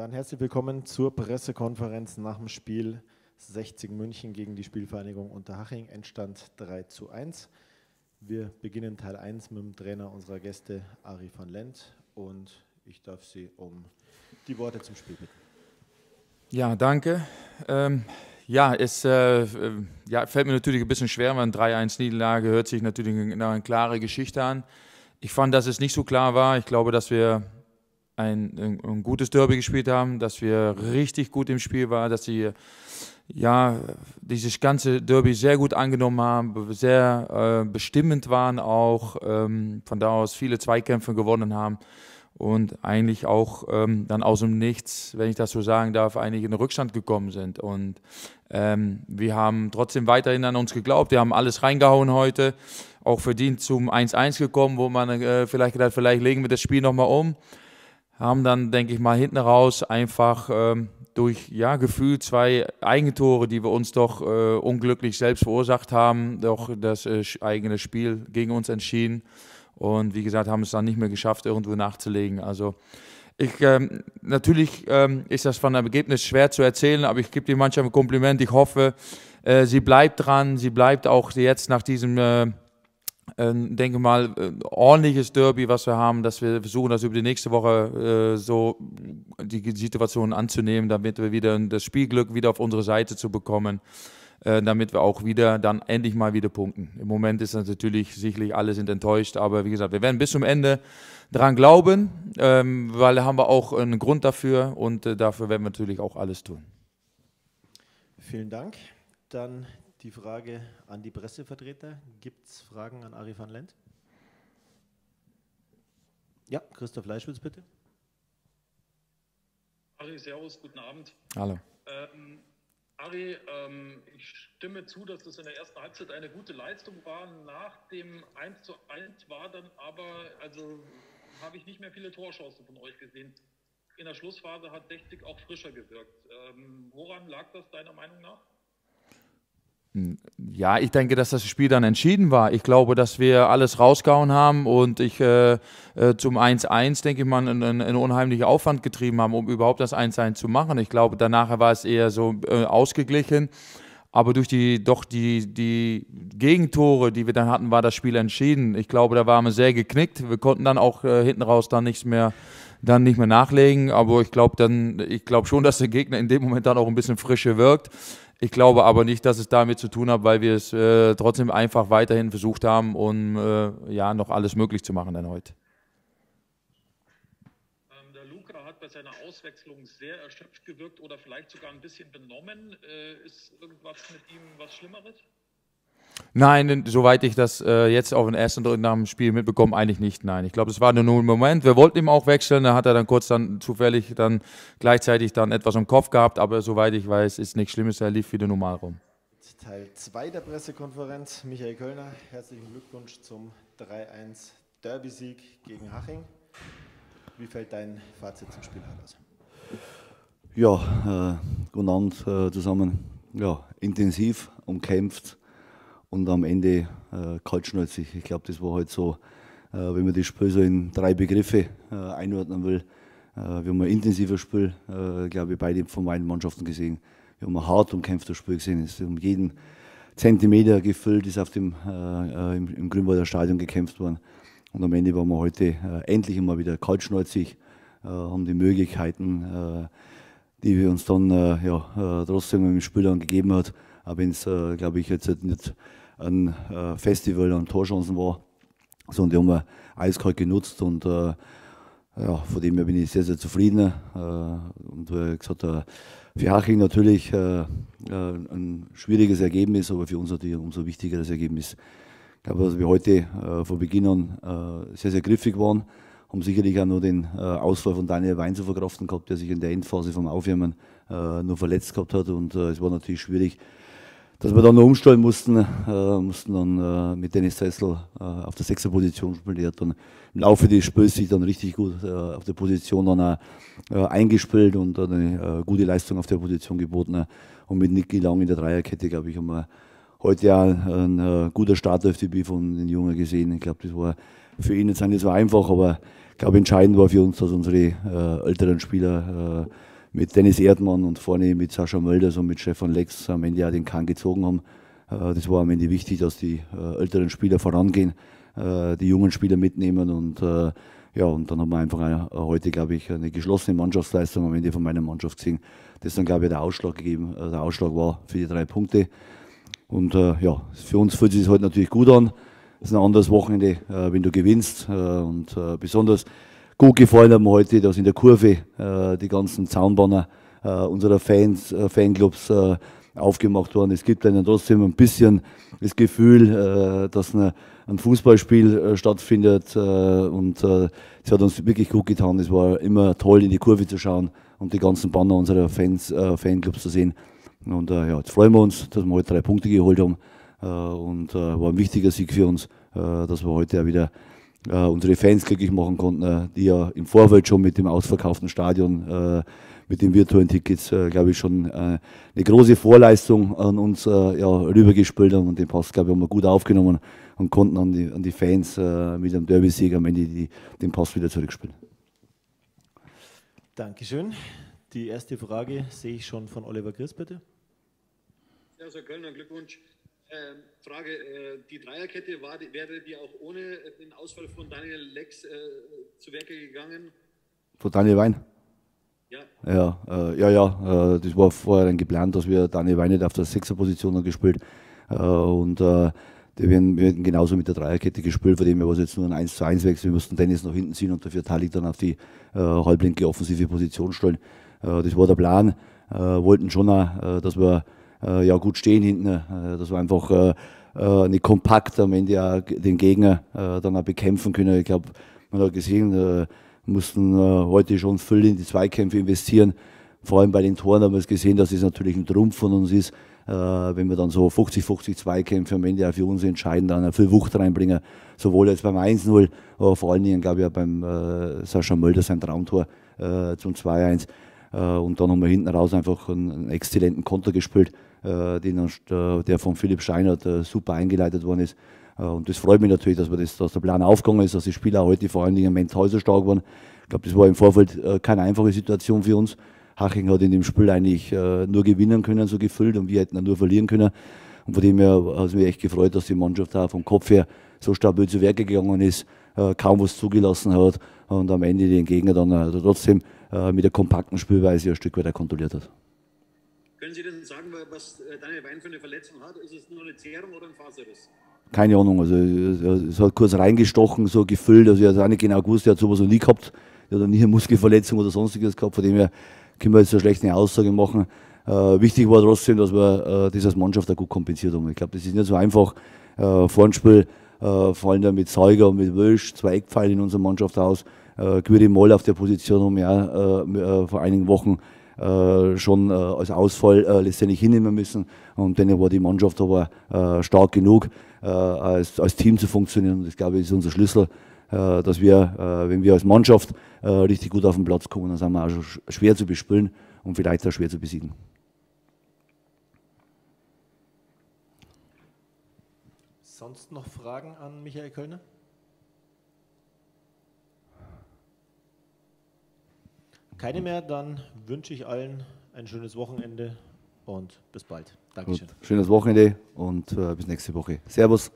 dann herzlich willkommen zur Pressekonferenz nach dem Spiel 60 München gegen die Spielvereinigung Unterhaching. Endstand 3 zu 1. Wir beginnen Teil 1 mit dem Trainer unserer Gäste, Ari van Lent. Und ich darf Sie um die Worte zum Spiel bitten. Ja, danke. Ähm, ja, es äh, ja, fällt mir natürlich ein bisschen schwer, weil eine 3-1-Niederlage hört sich natürlich eine klare Geschichte an. Ich fand, dass es nicht so klar war. Ich glaube, dass wir ein, ein, gutes Derby gespielt haben, dass wir richtig gut im Spiel waren, dass sie ja dieses ganze Derby sehr gut angenommen haben, sehr äh, bestimmend waren auch, ähm, von da aus viele Zweikämpfe gewonnen haben und eigentlich auch ähm, dann aus dem Nichts, wenn ich das so sagen darf, eigentlich in den Rückstand gekommen sind. Und ähm, wir haben trotzdem weiterhin an uns geglaubt, wir haben alles reingehauen heute, auch verdient zum 1-1 gekommen, wo man äh, vielleicht gedacht, vielleicht legen wir das Spiel nochmal um haben dann, denke ich mal, hinten raus einfach ähm, durch ja, Gefühl zwei Eigentore, die wir uns doch äh, unglücklich selbst verursacht haben, doch das äh, eigene Spiel gegen uns entschieden. Und wie gesagt, haben es dann nicht mehr geschafft, irgendwo nachzulegen. Also ich, ähm, natürlich ähm, ist das von einem Ergebnis schwer zu erzählen, aber ich gebe dir manchmal ein Kompliment. Ich hoffe, äh, sie bleibt dran. Sie bleibt auch jetzt nach diesem äh, denke mal, ein ordentliches Derby, was wir haben, dass wir versuchen, das über die nächste Woche äh, so die Situation anzunehmen, damit wir wieder das Spielglück wieder auf unsere Seite zu bekommen, äh, damit wir auch wieder dann endlich mal wieder punkten. Im Moment ist das natürlich sicherlich alle sind enttäuscht, aber wie gesagt, wir werden bis zum Ende daran glauben, ähm, weil da haben wir auch einen Grund dafür und äh, dafür werden wir natürlich auch alles tun. Vielen Dank. Dann die Frage an die Pressevertreter. Gibt es Fragen an Ari van Lent? Ja, Christoph Leischwitz, bitte. Ari, Servus, guten Abend. Hallo. Ähm, Ari, ähm, ich stimme zu, dass das in der ersten Halbzeit eine gute Leistung war. Nach dem 1 zu 1 war dann aber, also habe ich nicht mehr viele Torchancen von euch gesehen. In der Schlussphase hat 60 auch frischer gewirkt. Ähm, woran lag das deiner Meinung nach? Ja, ich denke, dass das Spiel dann entschieden war. Ich glaube, dass wir alles rausgehauen haben und ich äh, äh zum 1-1, denke ich mal, einen, einen, unheimlichen Aufwand getrieben haben, um überhaupt das 1-1 zu machen. Ich glaube, danach war es eher so äh, ausgeglichen. Aber durch die, doch die, die Gegentore, die wir dann hatten, war das Spiel entschieden. Ich glaube, da waren wir sehr geknickt. Wir konnten dann auch äh, hinten raus dann nichts mehr, dann nicht mehr nachlegen. Aber ich glaube dann, ich glaube schon, dass der Gegner in dem Moment dann auch ein bisschen frischer wirkt. Ich glaube aber nicht, dass es damit zu tun hat, weil wir es äh, trotzdem einfach weiterhin versucht haben, um äh, ja noch alles möglich zu machen erneut. Ähm, der Luca hat bei seiner Auswechslung sehr erschöpft gewirkt oder vielleicht sogar ein bisschen benommen. Äh, ist irgendwas mit ihm was Schlimmeres? Nein, soweit ich das äh, jetzt auf den ersten Dritten nach dem Spiel mitbekomme, eigentlich nicht. Nein, ich glaube, es war nur ein Moment. Wir wollten ihm auch wechseln, da hat er dann kurz dann zufällig dann gleichzeitig dann etwas im Kopf gehabt, aber soweit ich weiß, ist nichts Schlimmes, er lief wieder normal rum. Teil 2 der Pressekonferenz. Michael Kölner, herzlichen Glückwunsch zum 3-1 Derby-Sieg gegen Haching. Wie fällt dein Fazit zum Spiel aus? Ja, äh, guten Abend äh, zusammen. Ja, intensiv, umkämpft und am Ende äh, kaltschnäuzig. Ich glaube, das war halt so, äh, wenn man das Spiel so in drei Begriffe äh, einordnen will. Äh, wir haben ein intensives Spiel, äh, glaube ich, beide von beiden Mannschaften gesehen. Wir haben ein hart umkämpftes Spiel gesehen. Es ist um jeden Zentimeter gefüllt, ist auf dem, äh, im, im Grünwalder Stadion gekämpft worden. Und am Ende waren wir heute endlich einmal wieder kaltschnäuzig, haben die Möglichkeiten, die wir uns dann ja, trotzdem im Spiel dann gegeben hat, auch wenn es, glaube ich, jetzt nicht ein äh, Festival an Torchancen war. So, und die haben wir eiskalt genutzt und äh, ja, von dem her bin ich sehr, sehr zufrieden. Äh, und wie gesagt, äh, für Haching natürlich äh, äh, ein schwieriges Ergebnis, aber für uns natürlich ein umso wichtigeres Ergebnis. Ich glaube, dass wir heute von Beginn an sehr, sehr griffig waren, haben sicherlich auch nur den Ausfall von Daniel Wein zu verkraften gehabt, der sich in der Endphase vom Aufwärmen nur verletzt gehabt hat. Und es war natürlich schwierig, dass wir dann noch umstellen mussten, äh, mussten dann äh, mit Dennis Sessel äh, auf der sechster Position spielen. Der hat dann im Laufe des Spiels sich dann richtig gut äh, auf der Position dann äh, eingespielt und eine äh, gute Leistung auf der Position geboten. Und mit Niki Lang in der Dreierkette, glaube ich, haben wir heute auch ein äh, guter Start auf die von den Jungen gesehen. Ich glaube, das war für ihn jetzt nicht so einfach, aber ich glaube, entscheidend war für uns, dass unsere älteren Spieler mit Dennis Erdmann und vorne mit Sascha Mölders und mit Stefan Lex am Ende ja den Kahn gezogen haben. Äh, das war am Ende wichtig, dass die äh, älteren Spieler vorangehen, äh, die jungen Spieler mitnehmen und ja, und dann haben wir einfach heute, glaube ich, eine geschlossene Mannschaftsleistung am Ende von meiner Mannschaft gesehen. Das dann, glaube ich, der Ausschlag gegeben. Der Ausschlag war für die drei Punkte. Und ja, für uns fühlt sich das heute natürlich gut an. Es ist ein anderes Wochenende, wenn du gewinnst. und besonders gut gefallen mir heute, dass in der Kurve die ganzen Zaunbanner unserer Fans, Fanclubs aufgemacht worden. Es gibt dann trotzdem ein bisschen das Gefühl, äh, dass ein, Fußballspiel äh, stattfindet äh, und es hat uns wirklich gut getan. Es war immer toll, in die Kurve zu schauen und die ganzen Banner unserer Fans, Fanclubs zu sehen. Und ja, jetzt freuen wir uns, dass wir heute drei Punkte geholt haben und war ein wichtiger Sieg für uns, dass wir heute ja wieder unsere Fans glücklich machen konnten, die ja im Vorfeld schon mit dem ausverkauften Stadion mit den virtuellen Tickets, äh, glaube ich, schon äh, eine große Vorleistung an uns äh, ja, rübergespielt haben und den Pass, glaube ich, haben wir gut aufgenommen und konnten an die, an die Fans äh, mit einem Derby-Sieg am Ende die, den Pass wieder zurückspielen. Dankeschön. Die erste Frage sehe ich schon von Oliver Chris, bitte. Ja, Herr Kölner, Glückwunsch. Ähm, Frage, äh, die Dreierkette, war, wäre die auch ohne den Ausfall von Daniel Lex äh, zu Werke gegangen? Von Daniel Wein? Ja, ja, äh, ja, ja das war vorher dann geplant, dass wir Daniel Weinet auf der Sechserposition gespielt äh, und äh, wir werden genauso mit der Dreierkette gespielt, von dem wir was jetzt nur ein 1 zu 1 wechseln. Wir mussten Dennis nach hinten ziehen und dafür Talik dann auf die äh, halblinke offensive Position stellen. Äh, das war der Plan. Äh, wollten schon auch, dass wir ja gut stehen hinten, dass wir einfach nicht kompakt am Ende auch den Gegner dann auch bekämpfen können. Ich glaube, man hat gesehen, mussten äh, heute schon viel in die Zweikämpfe investieren. Vor allem bei den Toren haben wir es gesehen, dass es natürlich ein Trumpf von uns ist, äh, wenn wir dann so 50-50 Zweikämpfe am Ende auch für uns entscheiden, dann viel Wucht reinbringen, sowohl jetzt beim 1-0, aber vor allen Dingen, glaube ich, auch beim äh, Sascha Mölder sein Traumtor äh, zum 2-1. Äh, und dann haben wir hinten raus einfach einen, einen exzellenten Konter gespielt, äh, den, äh, der von Philipp Scheinert super eingeleitet worden ist. Und das freut mich natürlich, dass, wir das, dass der Plan aufgegangen ist, dass die Spieler heute vor allen Dingen mental so stark waren. Ich glaube, das war im Vorfeld keine einfache Situation für uns. Haching hat in dem Spiel eigentlich nur gewinnen können, so gefüllt, und wir hätten nur verlieren können. Und von dem her hat es mich echt gefreut, dass die Mannschaft da vom Kopf her so stabil zu Werke gegangen ist, kaum was zugelassen hat und am Ende den Gegner dann trotzdem mit der kompakten Spielweise ein Stück weiter kontrolliert hat. Können Sie denn sagen, was Daniel Wein für eine Verletzung hat? Ist es nur eine Zehrung oder ein Faserriss? keine Ahnung, also es hat kurz reingestochen, so gefüllt, also er hat auch nicht genau gewusst, er hat sowas noch nie gehabt, er hat nie eine Muskelverletzung oder sonstiges gehabt, von dem her können wir jetzt eine schlechte Aussage machen. Äh, wichtig war trotzdem, dass wir äh, das als Mannschaft auch gut kompensiert haben. Ich glaube, das ist nicht so einfach. Äh, Vornspiel äh, fallen da mit Zeuger und mit Wölsch zwei Eckpfeile in unserer Mannschaft aus. Äh, Quiri Moll auf der Position wir ja äh, vor einigen Wochen äh, schon äh, als Ausfall äh, letztendlich hinnehmen müssen. Und dann war die Mannschaft aber äh, stark genug, äh, als, als Team zu funktionieren. Und das, glaube ich, ist unser Schlüssel, äh, dass wir, wenn wir als Mannschaft richtig gut auf den Platz kommen, dann sind wir auch schon schwer zu bespielen und vielleicht auch schwer zu besiegen. Sonst noch Fragen an Michael Kölner? Keine mehr, dann wünsche ich allen ein schönes Wochenende und bis bald. Dankeschön. Gut. Schönes Wochenende und äh, bis nächste Woche. Servus.